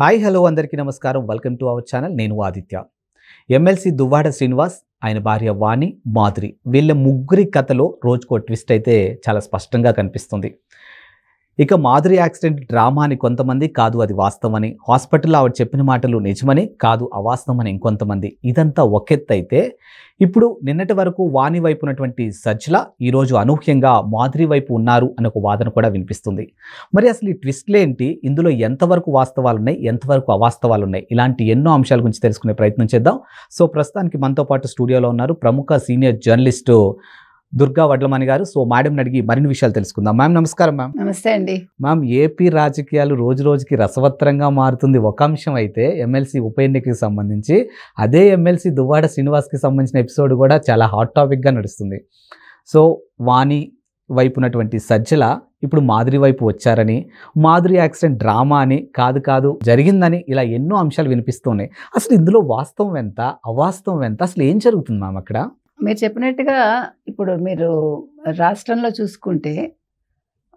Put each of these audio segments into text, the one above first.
Hi hello అందరికీ నమస్కారం. Welcome to our channel. నేను ఆదిత్య. ఎమ్మెల్సీ దువ్వాడ శ్రీనివాస్ ఆయన భార్య వాణి మాధురి. వీళ్ళ ముగ్గురి కథలో రోజుకో ట్విస్ట్ అయితే చాలా స్పష్టంగా కనిపిస్తుంది. ఇక మాధురి యాక్సిడెంట్ డ్రామా అని కొంతమంది కాదు అది వాస్తవమని. హాస్పిటల్లో ఆవిడ చెప్పిన మాటలు నిజమని కాదు అవాస్తవమని ఇంకొంతమంది. ఇదంతా ఒకెత్తు అయితే ఇప్పుడు నిన్నటి వరకు వాణి వైపు ఉన్నటువంటి సజ్ల ఈరోజు అనూహ్యంగా మాధురి వైపు ఉన్నారు అనే ఒక వాదన కూడా వినిపిస్తుంది. మరి అసలు ఈ ట్విస్ట్లు ఏంటి? ఇందులో ఎంతవరకు వాస్తవాలు ఉన్నాయి ఎంతవరకు అవాస్తవాలు ఉన్నాయి ఇలాంటి ఎన్నో అంశాల గురించి తెలుసుకునే ప్రయత్నం చేద్దాం. సో ప్రస్తుతానికి మనతో పాటు స్టూడియోలో ఉన్నారు ప్రముఖ సీనియర్ జర్నలిస్టు దుర్గా వడ్లమణి గారు. సో మేడం అడిగి మరిన్ని విషయాలు తెలుసుకుందాం. మ్యామ్ నమస్కారం మ్యామ్. నమస్తే అండి. మ్యామ్ ఏపీ రాజకీయాలు రోజు రోజుకి రసవత్తరంగా మారుతుంది. ఒక అంశం అయితే ఎమ్మెల్సీ ఉప ఎన్నికకి సంబంధించి అదే ఎమ్మెల్సీ దువ్వాడ శ్రీనివాస్కి సంబంధించిన ఎపిసోడ్ కూడా చాలా హాట్ టాపిక్గా నడుస్తుంది. సో వాణి వైపు ఉన్నటువంటి సజ్జల ఇప్పుడు మాధురి వైపు వచ్చారని మాధురి యాక్సిడెంట్ డ్రామా అని కాదు కాదు జరిగిందని ఇలా ఎన్నో అంశాలు వినిపిస్తున్నాయి అసలు ఇందులో వాస్తవం ఎంత అవాస్తవం ఎంత అసలు ఏం జరుగుతుంది మ్యామ్ అక్కడ? మీరు చెప్పినట్టుగా ఇప్పుడు మీరు రాష్ట్రంలో చూసుకుంటే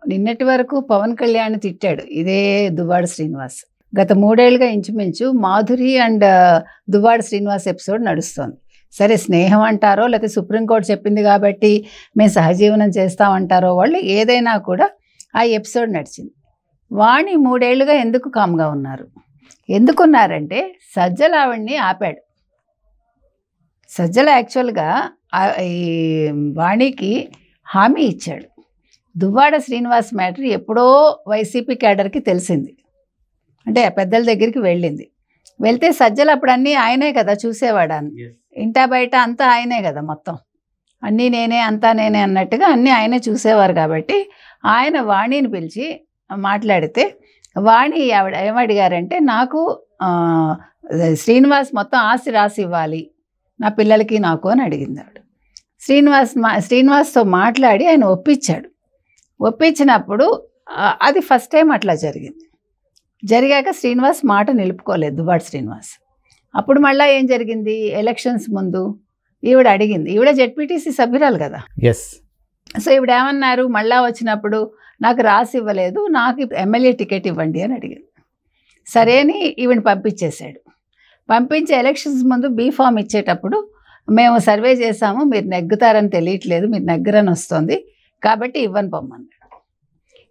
నిన్నటి వరకు పవన్ కళ్యాణ్ తిట్టాడు ఇదే దువ్వాడ శ్రీనివాస్. గత మూడేళ్ళుగా ఇంచుమించు మాధురి అండ్ దువ్వాడ శ్రీనివాస్ ఎపిసోడ్ నడుస్తోంది. సరే స్నేహం అంటారో లేకపోతే సుప్రీంకోర్టు చెప్పింది కాబట్టి మేము సహజీవనం చేస్తామంటారో వాళ్ళు ఏదైనా కూడా ఆ ఎపిసోడ్ నడిచింది. వాణి మూడేళ్ళుగా ఎందుకు కామ్గా ఉన్నారు? ఎందుకున్నారంటే సజ్జల ఆవిడ్ని ఆపాడు. సజ్జల యాక్చువల్గా ఈ వాణికి హామీ ఇచ్చాడు. దువ్వాడ శ్రీనివాస్ మ్యాటర్ ఎప్పుడో వైసీపీ క్యాడర్కి తెలిసింది. అంటే పెద్దల దగ్గరికి వెళ్ళింది. వెళ్తే సజ్జలు అప్పుడు అన్నీ ఆయనే కదా చూసేవాడు ఇంటా బయట అంతా ఆయనే కదా మొత్తం. అన్నీ నేనే అంతా నేనే అన్నట్టుగా అన్నీ ఆయనే చూసేవారు కాబట్టి ఆయన వాణిని పిలిచి మాట్లాడితే వాణి ఆవిడ ఏమడిగారంటే నాకు శ్రీనివాస్ మొత్తం ఆస్తి రాసి ఇవ్వాలి. నా పిల్లలకి నాకు అని అడిగింది ఆవిడ. శ్రీనివాస్ మా శ్రీనివాస్తో మాట్లాడి ఆయన ఒప్పించాడు. ఒప్పించినప్పుడు అది ఫస్ట్ టైం అట్లా జరిగింది. జరిగాక శ్రీనివాస్ మాట నిలుపుకోలేదు దువ్వాడు శ్రీనివాస్. అప్పుడు మళ్ళీ ఏం జరిగింది? ఎలక్షన్స్ ముందు ఈవిడ అడిగింది. ఈవిడ జెడ్పీటీసీ సభ్యురాలు కదా. ఎస్ సో ఈవిడ ఏమన్నారు? మళ్ళా వచ్చినప్పుడు నాకు రాసి ఇవ్వలేదు నాకు ఎమ్మెల్యే టికెట్ ఇవ్వండి అని అడిగింది. సరే అని ఈవిని పంపించేశాడు. పంపించి ఎలక్షన్స్ ముందు బీ ఫామ్ ఇచ్చేటప్పుడు మేము సర్వే చేశాము మీరు నెగ్గుతారని తెలియట్లేదు మీరు నెగ్గరని వస్తుంది. కాబట్టి ఇవ్వని పొమ్మన్నాడు.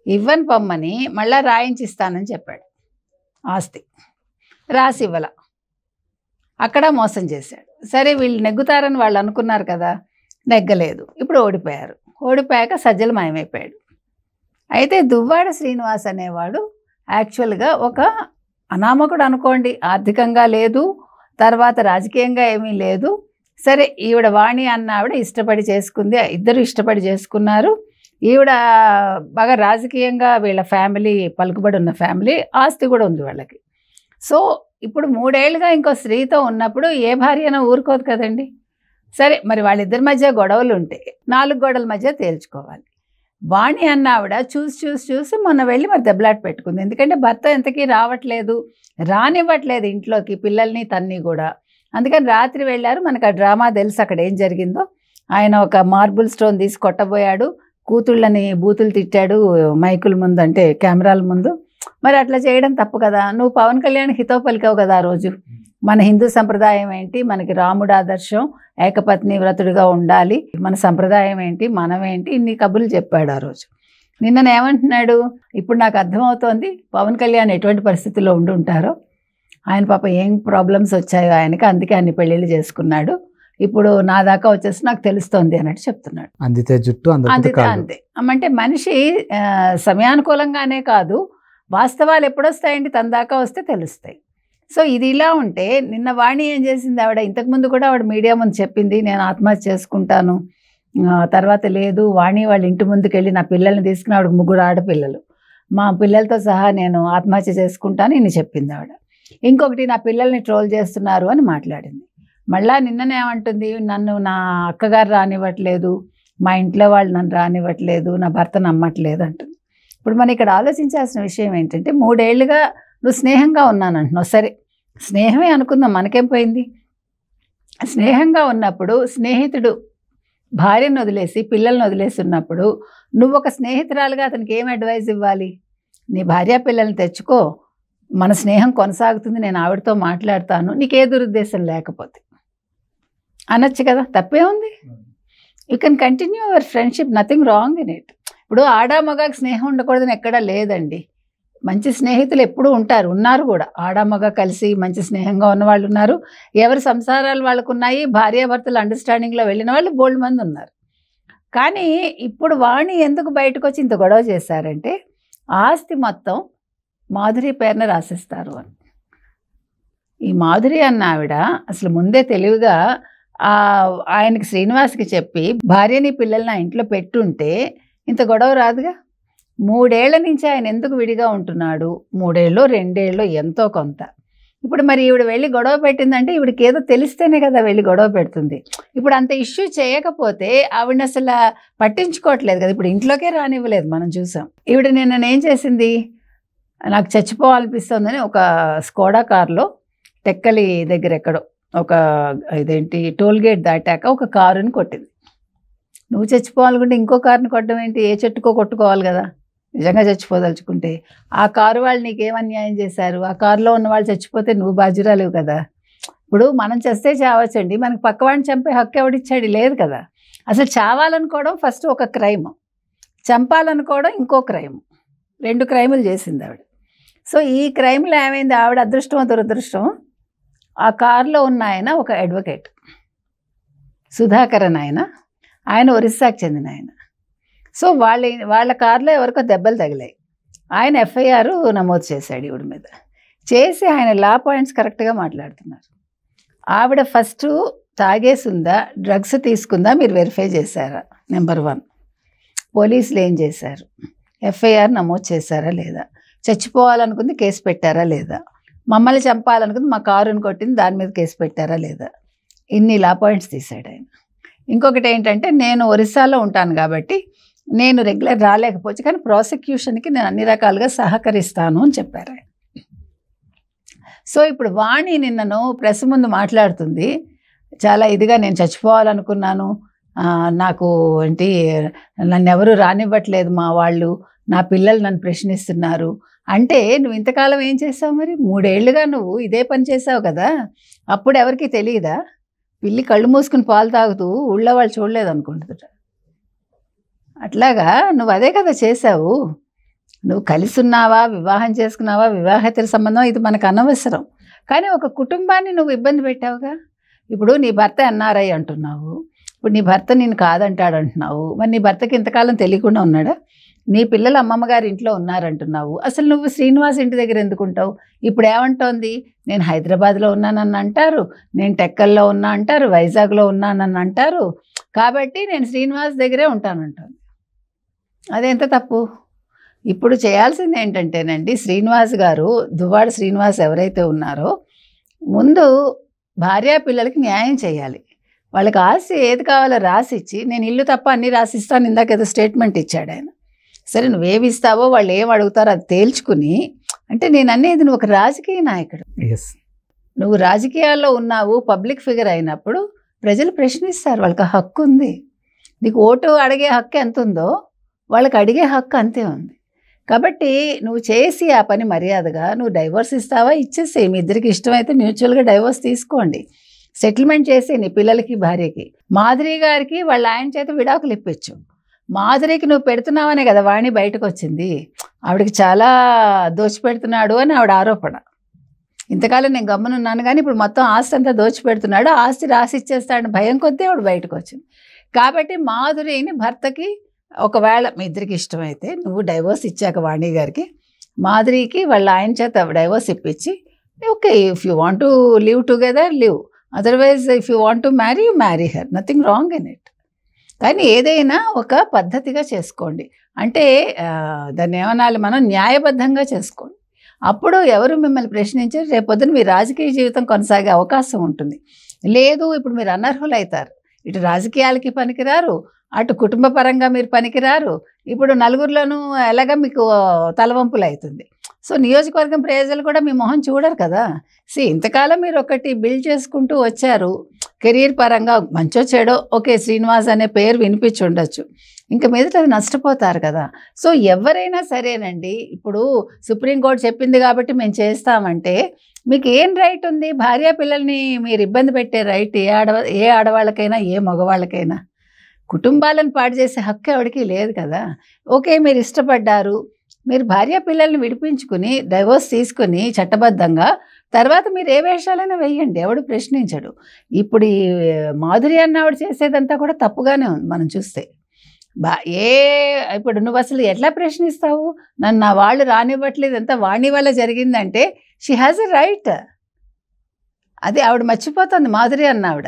ఇవ్వని పొమ్మని మళ్ళా రాయించిస్తానని చెప్పాడు. ఆస్తి. రాసి ఇవ్వల. అక్కడ మోసం చేశాడు. సరే వీళ్ళు నెగ్గుతారని వాళ్ళు అనుకున్నారు కదా నెగ్గలేదు. ఇప్పుడు ఓడిపోయారు. ఓడిపోయాక సజ్జలు మాయమైపోయాడు అయితే దువ్వాడ శ్రీనివాస్ అనేవాడు యాక్చువల్గా ఒక అనామకుడు అనుకోండి ఆర్థికంగా లేదు తర్వాత రాజకీయంగా ఏమీ లేదు. సరే ఈవిడ వాణి అన్న ఆవిడ ఇష్టపడి చేసుకుంది ఇద్దరు ఇష్టపడి చేసుకున్నారు. ఈవిడ బాగా రాజకీయంగా వీళ్ళ ఫ్యామిలీ పలుకుబడి ఉన్న ఫ్యామిలీ ఆస్తి కూడా ఉంది వాళ్ళకి. సో ఇప్పుడు మూడేళ్ళుగా ఇంకో స్త్రీతో ఉన్నప్పుడు ఏ భార్యనో ఊరుకోదు కదండి. సరే మరి వాళ్ళిద్దరి మధ్య గొడవలు ఉంటే నాలుగు గోడల మధ్య తేల్చుకోవాలి. వాణి అన్న ఆవిడ చూసి చూసి చూసి మొన్న వెళ్ళి మరి దెబ్బలాట పెట్టుకుంది. ఎందుకంటే భర్త ఎంతకీ రావట్లేదు రానివ్వట్లేదు ఇంట్లోకి పిల్లల్ని తన్ని కూడా. అందుకని రాత్రి వెళ్ళారు. మనకు ఆ డ్రామా తెలుసు అక్కడ ఏం జరిగిందో. ఆయన ఒక మార్బుల్ స్టోన్ తీసి కొట్టబోయాడు. కూతుళ్ళని బూతులు తిట్టాడు మైకుల ముందు అంటే కెమెరాల ముందు. మరి అట్లా చేయడం తప్పు కదా. నువ్వు పవన్ కళ్యాణ్ హితో పలికావు కదా ఆ రోజు. మన హిందూ సంప్రదాయం ఏంటి? మనకి రాముడు ఆదర్శం ఏకపత్ని వ్రతుడిగా ఉండాలి. మన సంప్రదాయం ఏంటి? మనం ఏంటి? ఇన్ని కబుర్లు చెప్పాడు ఆ రోజు. నిన్న ఏమంటున్నాడు? ఇప్పుడు నాకు అర్థమవుతోంది. పవన్ కళ్యాణ్ ఎటువంటి పరిస్థితుల్లో ఉండి ఉంటారో? ఆయన పాప ఏం ప్రాబ్లమ్స్ వచ్చాయో ఆయనకి అందుకే అన్ని పెళ్ళిళ్ళు చేసుకున్నాడు. ఇప్పుడు నా దాకా వచ్చేసి నాకు తెలుస్తోంది అన్నట్టు చెప్తున్నాడు. అందితే జుట్టు అందుకు అంతే. అంటే మనిషి సమయానుకూలంగానే కాదు. వాస్తవాలు ఎప్పుడొస్తాయండి? తన దాకా వస్తే తెలుస్తాయి. సో ఇది ఇలా ఉంటే నిన్న వాణి ఏం చేసింది? ఆవిడ ఇంతకుముందు కూడా ఆవిడ మీడియా ముందు చెప్పింది నేను ఆత్మహత్య చేసుకుంటాను. తర్వాత లేదు వాణి వాళ్ళ ఇంటి ముందుకు వెళ్ళి నా పిల్లల్ని తీసుకుని ఆవిడ ముగ్గురు ఆడపిల్లలు. మా పిల్లలతో సహా నేను ఆత్మహత్య చేసుకుంటాను ఇన్ని చెప్పింది ఆవిడ. ఇంకొకటి నా పిల్లల్ని ట్రోల్ చేస్తున్నారు అని మాట్లాడింది. మళ్ళా నిన్ననే ఏమంటుంది? నన్ను నా అక్కగారు రానివ్వట్లేదు మా ఇంట్లో వాళ్ళు నన్ను రానివ్వట్లేదు నా భర్త నమ్మట్లేదు అంటుంది. ఇప్పుడు మనం ఇక్కడ ఆలోచించాల్సిన విషయం ఏంటంటే మూడేళ్ళుగా నువ్వు స్నేహంగా ఉన్నాను అంటున్నావు సరే స్నేహమే అనుకుందాం మనకేం పోయింది? స్నేహంగా ఉన్నప్పుడు స్నేహితుడు భార్యను వదిలేసి పిల్లల్ని వదిలేసి ఉన్నప్పుడు నువ్వు ఒక స్నేహితురాలుగా అతనికి ఏం అడ్వైజ్ ఇవ్వాలి? నీ భార్య పిల్లల్ని తెచ్చుకో మన స్నేహం కొనసాగుతుంది నేను ఆవిడతో మాట్లాడతాను నీకే దురుద్దేశం లేకపోతే. అనొచ్చు కదా తప్పే ఉంది. You can continue your friendship nothing wrong in it ఇప్పుడు ఆడ మగకి స్నేహం ఉండకూడదని ఎక్కడా లేదండి. మంచి స్నేహితులు ఎప్పుడూ ఉంటారు ఉన్నారు కూడా. ఆడమ్మగా కలిసి మంచి స్నేహంగా ఉన్న వాళ్ళు ఉన్నారు. ఎవరి సంసారాలు వాళ్ళకు ఉన్నాయి భార్యాభర్తలు అండర్స్టాండింగ్లో వెళ్ళిన వాళ్ళు బోల్డ్ మంది ఉన్నారు. కానీ ఇప్పుడు వాణి ఎందుకు బయటకు వచ్చి ఇంత గొడవ చేశారంటే ఆస్తి మొత్తం మాధురి పేరున రాసిస్తారు అని. ఈ మాధురి అన్న ఆవిడ అసలు ముందే తెలివిగా ఆయనకి శ్రీనివాస్కి చెప్పి భార్యని పిల్లల్ని ఆ ఇంట్లో పెట్టుంటే ఇంత గొడవ రాదుగా? మూడేళ్ళ నుంచి ఆయన ఎందుకు విడిగా ఉంటున్నాడు? మూడేళ్ళు రెండేళ్ళు ఎంతో కొంత. ఇప్పుడు మరి ఈవిడ వెళ్ళి గొడవ పెట్టిందంటే ఈవిడకి ఏదో తెలిస్తేనే కదా వెళ్ళి గొడవ పెడుతుంది. ఇప్పుడు అంత ఇష్యూ చేయకపోతే ఆవిడని అసలు పట్టించుకోవట్లేదు కదా. ఇప్పుడు ఇంట్లోకే రానివ్వలేదు మనం చూసాం. ఈవిడ నిన్న ఏం చేసింది? నాకు చచ్చిపోవాలనిపిస్తుందని ఒక స్కోడా కార్లో టెక్కలి దగ్గర ఎక్కడో ఒక ఇదేంటి టోల్ గేట్ దాటాక ఒక కారుని కొట్టింది. నువ్వు చచ్చిపోవాలనుకుంటే ఇంకో కారుని కొట్టడం ఏంటి? ఏ చెట్టుకో కొట్టుకోవాలి కదా. నిజంగా చచ్చిపోదలుచుకుంటే ఆ కారు వాళ్ళు నీకేం అన్యాయం చేశారు? ఆ కారులో ఉన్న వాళ్ళు చచ్చిపోతే నువ్వు బాధ్యురాలేవు కదా. ఇప్పుడు మనం చేస్తే చావచ్చండి. మనకి పక్కవాడిని చంపే హక్కు ఎవడిచ్చాడు? లేదు కదా. అసలు చావాలనుకోవడం ఫస్ట్ ఒక క్రైమ్. చంపాలనుకోవడం ఇంకో క్రైమ్. రెండు క్రైములు చేసింది ఆవిడ. సో ఈ క్రైమ్లో ఏమైంది? ఆవిడ అదృష్టం దురదృష్టం ఆ కారులో ఉన్న ఆయన ఒక అడ్వకేట్. సుధాకరన్ ఆయన. ఆయన ఒరిస్సాకి చెందిన ఆయన. సో వాళ్ళ వాళ్ళ కారులో ఎవరికో దెబ్బలు తగిలాయి. ఆయన ఎఫ్ఐఆర్ నమోదు చేశాడు ఈవిడ మీద. చేసి ఆయన లా పాయింట్స్ కరెక్ట్గా మాట్లాడుతున్నారు. ఆవిడ ఫస్ట్ తాగేసిందా డ్రగ్స్ తీసుకుందా మీరు వెరిఫై చేశారా? Number one. పోలీసులు ఏం చేశారు? ఎఫ్ఐఆర్ నమోదు చేశారా లేదా? చచ్చిపోవాలనుకుంది కేసు పెట్టారా లేదా? మమ్మల్ని చంపాలనుకుంది మా కారుని కొట్టింది దాని మీద కేసు పెట్టారా లేదా? ఇన్ని లా పాయింట్స్ తీశాడు ఆయన. ఇంకొకటి ఏంటంటే నేను ఒరిస్సాలో ఉంటాను కాబట్టి నేను రెగ్యులర్ రాలేకపోవచ్చు కానీ ప్రాసిక్యూషన్కి నేను అన్ని రకాలుగా సహకరిస్తాను అని చెప్పారు సో ఇప్పుడు వాణి నిన్నను ప్రెస్ ముందు మాట్లాడుతుంది. చాలా ఇదిగా నేను చచ్చిపోవాలనుకున్నాను. నాకు ఏంటి నన్ను ఎవరు రానివ్వట్లేదు మా వాళ్ళు నా పిల్లలు నన్ను ప్రశ్నిస్తున్నారు. అంటే నువ్వు ఇంతకాలం ఏం చేసావు మరి? మూడేళ్ళుగా నువ్వు ఇదే పని చేసావు కదా? అప్పుడు ఎవరికి తెలియదా పిల్లి కళ్ళు మూసుకుని పాలు తాగుతూ ఊళ్ళో వాళ్ళు చూడలేదు అనుకుంటుందట అట్లాగా నువ్వు అదే కదా చేసావు నువ్వు కలిసి ఉన్నావా వివాహం చేసుకున్నావా వివాహేతర సంబంధం ఇది మనకు అనవసరం. కానీ ఒక కుటుంబాన్ని నువ్వు ఇబ్బంది పెట్టావుగా? ఇప్పుడు నీ భర్త ఎన్ఆర్ఐ అంటున్నావు. ఇప్పుడు నీ భర్త నేను కాదంటాడు అంటున్నావు మరి నీ భర్తకి ఇంతకాలం తెలియకుండా ఉన్నాడా? నీ పిల్లలు అమ్మమ్మ గారి ఇంట్లో ఉన్నారంటున్నావు. అసలు నువ్వు శ్రీనివాస్ ఇంటి దగ్గర ఎందుకుంటావు? ఇప్పుడు ఏమంటోంది? నేను హైదరాబాద్లో ఉన్నానని అంటారు. నేను టెక్కల్లో ఉన్నా అంటారు. వైజాగ్లో ఉన్నానని అంటారు. కాబట్టి నేను శ్రీనివాస్ దగ్గరే ఉంటానంటాను అదెంత తప్పు? ఇప్పుడు చేయాల్సింది ఏంటంటేనండి శ్రీనివాస్ గారు దువ్వాడ శ్రీనివాస్ ఎవరైతే ఉన్నారో ముందు భార్యా పిల్లలకి న్యాయం చేయాలి. వాళ్ళకి ఆస్తి ఏది కావాలో రాసిచ్చి నేను ఇల్లు తప్ప అన్నీ రాసిస్తాను ఇందాక ఏదో స్టేట్మెంట్ ఇచ్చాడు ఆయన. సరే నువ్వేమి ఇస్తావో వాళ్ళు ఏం అడుగుతారో అది తేల్చుకుని అంటే నేను అనేది నువ్వు ఒక రాజకీయ నాయకుడు. నువ్వు రాజకీయాల్లో ఉన్నావు పబ్లిక్ ఫిగర్ అయినప్పుడు ప్రజలు ప్రశ్నిస్తారు వాళ్ళకి హక్కు ఉంది నీకు ఓటు అడిగే హక్కు ఎంత ఉందో వాళ్ళకి అడిగే హక్కు అంతే ఉంది. కాబట్టి నువ్వు చేసి ఆ పని మర్యాదగా నువ్వు డైవర్స్ ఇస్తావా? ఇచ్చేసే మీ ఇద్దరికి ఇష్టమైతే మ్యూచువల్గా డైవర్స్ తీసుకోండి. సెటిల్మెంట్ చేసి నీ పిల్లలకి భార్యకి. మాధురి గారికి వాళ్ళ ఆయన చేత విడాకులు ఇప్పించు. మాధురికి నువ్వు పెడుతున్నావనే కదా వాణి బయటకు వచ్చింది ఆవిడకి చాలా దోచిపెడుతున్నాడు అని ఆవిడ ఆరోపణ. ఇంతకాలం నేను గమ్మునున్నాను కానీ ఇప్పుడు మొత్తం ఆస్తి అంతా దోచిపెడుతున్నాడు. ఆస్తి రాసి ఇచ్చేస్తాడని భయం కొద్దీ ఆవిడ బయటకు వచ్చింది కాబట్టి మాధురిని భర్తకి ఒకవేళ మీ ఇద్దరికి ఇష్టమైతే నువ్వు డైవోర్స్ ఇచ్చాక వాణి గారికి మాధురికి వాళ్ళ ఆయన చేత డైవోర్స్ ఇప్పించి okay if you want to live together live otherwise if you want to marry you marry her nothing wrong in it కానీ ఏదైనా ఒక పద్ధతిగా చేసుకోండి. అంటే దాన్ని ఏమనాలి మనం? న్యాయబద్ధంగా చేసుకోండి. అప్పుడు ఎవరు మిమ్మల్ని ప్రశ్నించారు. రేపొద్దున మీ రాజకీయ జీవితం కొనసాగే అవకాశం ఉంటుంది. లేదు ఇప్పుడు మీరు అనర్హులు అవుతారు ఇటు రాజకీయాలకి పనికిరారు. అటు కుటుంబ పరంగా మీరు పనికిరారు. ఇప్పుడు నలుగురిలోనూ ఎలాగ మీకు తలవంపులు అవుతుంది సో నియోజకవర్గం ప్రజలు కూడా మీ మొహం చూడరు కదా. సి ఇంతకాలం మీరు ఒకటి బిల్డ్ చేసుకుంటూ వచ్చారు. కెరీర్ పరంగా మంచో చెడో ఓకే శ్రీనివాస్ అనే పేరు వినిపించి ఉండొచ్చు ఇంకా మీదట అది నష్టపోతారు కదా. సో ఎవరైనా సరేనండి. ఇప్పుడు సుప్రీంకోర్టు చెప్పింది కాబట్టి మేము చేస్తామంటే మీకు ఏం రైట్ ఉంది? భార్య పిల్లల్ని మీరు ఇబ్బంది పెట్టే రైట్ ఏ ఆడవ ఏ ఆడవాళ్ళకైనా ఏ మగవాళ్ళకైనా? కుటుంబాలను పాడు చేసే హక్కు ఎవరికి లేదు కదా. ఓకే మీరు ఇష్టపడ్డారు. మీరు భార్య పిల్లల్ని విడిపించుకుని డైవోర్స్ తీసుకుని చట్టబద్ధంగా తర్వాత మీరు ఏ వేషాలైనా వేయండి ఎవడు ప్రశ్నించడు. ఇప్పుడు ఈ మాధురి అన్న ఆవిడ చేసేదంతా కూడా తప్పుగానే ఉంది మనం చూస్తే. బా ఏ ఇప్పుడు నువ్వు అసలు ఎట్లా ప్రశ్నిస్తావు? నన్ను నా వాళ్ళు రానివ్వట్లేదు అంతా వాణి వల్ల జరిగిందంటే షీ హ్యాస్ ఎ రైట్ అదే ఆవిడ మర్చిపోతుంది మాధురి అన్న ఆవిడ.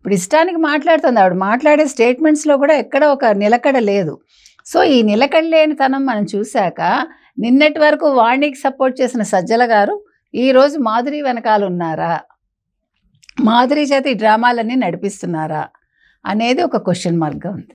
ఇప్పుడు ఇష్టానికి మాట్లాడుతుంది. ఆవిడ మాట్లాడే స్టేట్మెంట్స్లో కూడా ఎక్కడ ఒక నిలకడ లేదు. సో ఈ నిలకడ లేని తనం మనం చూశాక నిన్నటి వరకు వాణికి సపోర్ట్ చేసిన సజ్జల గారు ఈరోజు మాధురి వెనకాల ఉన్నారా? మాధురి చేత ఈ డ్రామాలన్నీ నడిపిస్తున్నారా? అనేది ఒక క్వశ్చన్ మార్క్గా ఉంది.